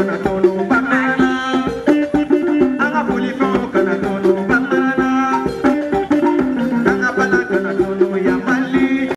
I don't know.